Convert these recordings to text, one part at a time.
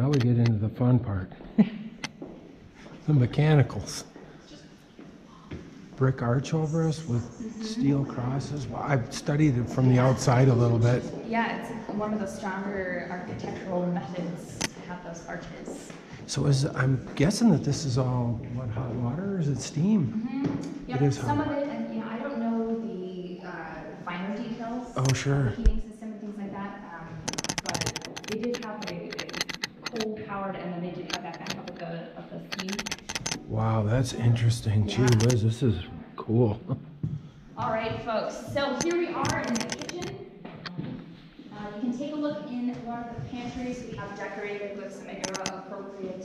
now we get into the fun part. the mechanicals. Brick arch over us with steel crosses. Well, I've studied it from the outside a little bit. Yeah, it's one of the stronger architectural methods to have those arches. So is I'm guessing that this is all what hot water or is it steam? Mm-hmm. Yep, is some hot. of it, and you know, I don't know the uh, finer details. Oh, of sure. the Heating system and things like that, um, but they did have a, powered, and then they did have that backup of the, of the steam. Wow, that's interesting. Gee Yeah. whiz, this is cool. All right, folks, so here we are in the kitchen. Uh, you can take a look in one of the pantries. We have decorated with some era-appropriate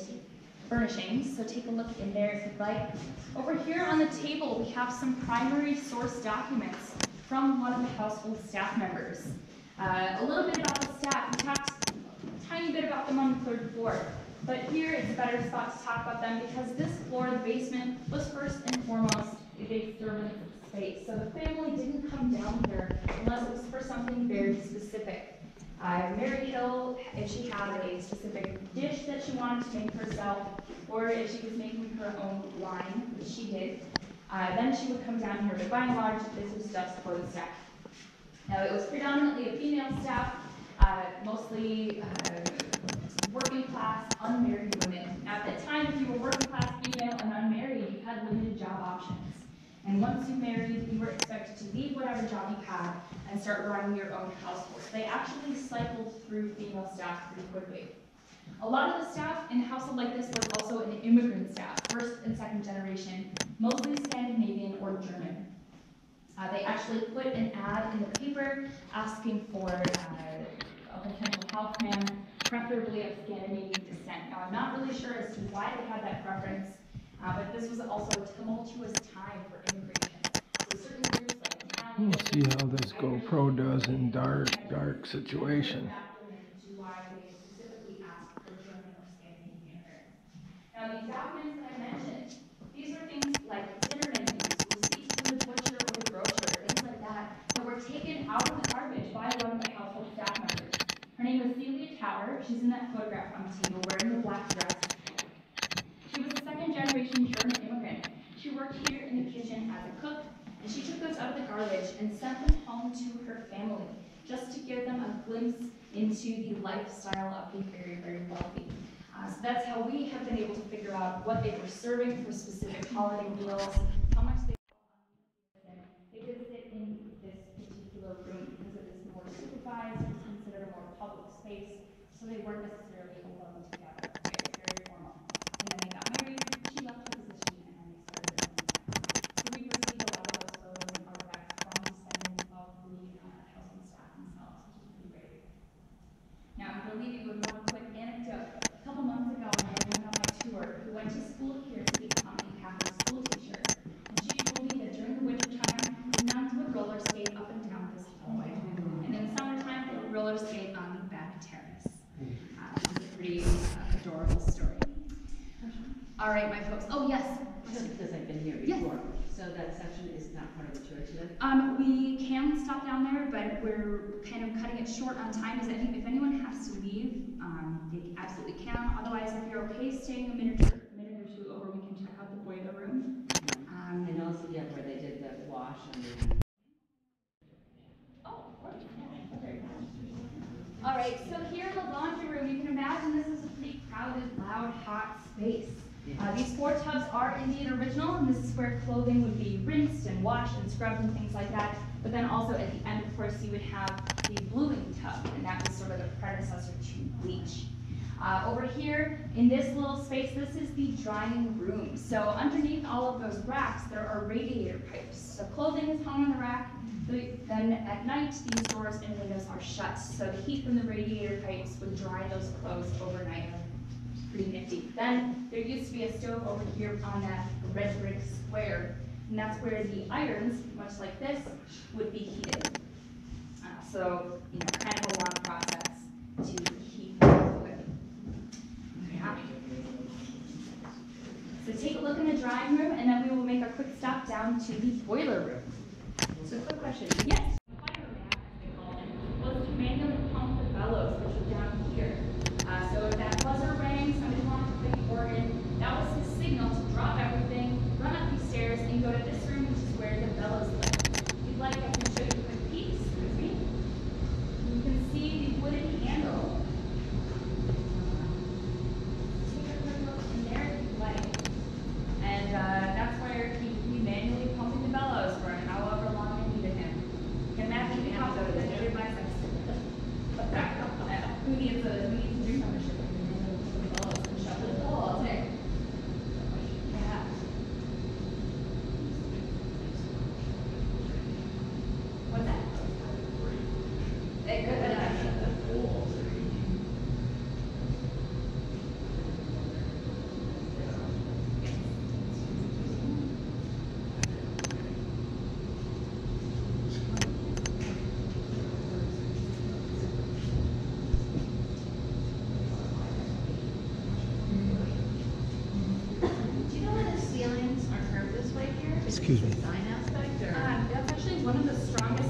furnishings, so take a look in there if you'd like. Over here on the table, we have some primary source documents from one of the household staff members. Uh, a little bit about the staff. We talked tiny bit about them on the third floor. But here it's a better spot to talk about them because this floor, the basement, was first and foremost a big servant space. So the family didn't come down here unless it was for something very specific. Uh, Mary Hill, if she had a specific dish that she wanted to make herself, or if she was making her own wine, which she did, uh, then she would come down here. But by and large, this was just for the staff. Now, it was predominantly a female staff, uh, mostly uh, working class, unmarried women. At the time, if you were working class, female, and unmarried, you had limited job options. And once you married, you were expected to leave whatever job you had and start running your own household. They actually cycled through female staff pretty quickly. A lot of the staff in a household like this was also an immigrant staff, first and second generation, mostly Scandinavian or German. Uh, they actually put an ad in the paper asking for uh, potential houseman, preferably of Scandinavian descent. Now, I'm not really sure as to why they had that preference, uh, but this was also a tumultuous time for immigration. So certain groups like We'll see how this GoPro does in dark, dark situation. Now, these documents that I mentioned, these are things like dinner menus, receipts from the butcher or the grocer, things like that, that were taken out of the garbage by one of the household staff members. Her name was Celia Tower. She's in that photograph on the table wearing the black dress. She was a second generation German immigrant. She worked here in the kitchen as a cook, and she took those out of the garbage and sent them home to her family, just to give them a glimpse into the lifestyle of the very, very wealthy. Uh, so that's how we have been able to figure out what they were serving for specific holiday meals, how much they they did in this particular room because it is more supervised, it's considered a more public space, so they weren't necessarily alone together. It's very formal. And then they got married, she left her position, and then they started their own family. So we received a lot of those photos and artifacts from descendants of the uh, housing staff themselves, which is pretty great. Now, I'm going to leave you with one quick anecdote. A couple months ago, I had a woman on my tour who went to school here to become a Catholic school teacher. And she told me that during the winter time, the nuns would roller skate up and down this hallway. And in the summertime, they would roller skate on the back terrace. Uh, it's a pretty uh, adorable story. All right, my folks. Oh, yes. Just because I've been here Yes. before, so that section is not part of the church then? Um, we can stop down there, but we're kind of cutting it short on time. Is any, if anyone has to leave, um, they absolutely can. Otherwise, if you're okay staying a minute or, minute or two over, we can check out the boiler room. Um, And also, yeah, where they did the wash and the. Oh, okay. All right, so here in the laundry room, you can imagine this is a pretty crowded, loud, hot space. Uh, these four tubs are indeed original, and this is where clothing would be rinsed and washed and scrubbed and things like that. But then also at the end, of course, you would have the bluing tub, and that was sort of the predecessor to bleach. Uh, over here, in this little space, this is the drying room. So underneath all of those racks, there are radiator pipes. So clothing is hung on the rack, then at night, these doors and windows are shut. So the heat from the radiator pipes would dry those clothes overnight pretty nifty. Then there used to be a stove over here on that red brick square, and that's where the irons, much like this, would be heated. Uh, so, you know, kind of a long process to heat the wood. So take a look in the drying room, and then we will make a quick stop down to the boiler room. So quick question, yes? Excuse me. Design aspect, or? Um, that's actually one of the strongest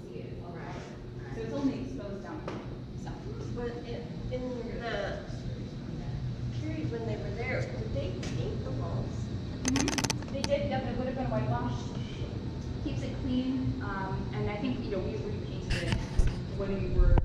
clean. Um, and I think you know we repainted it when we were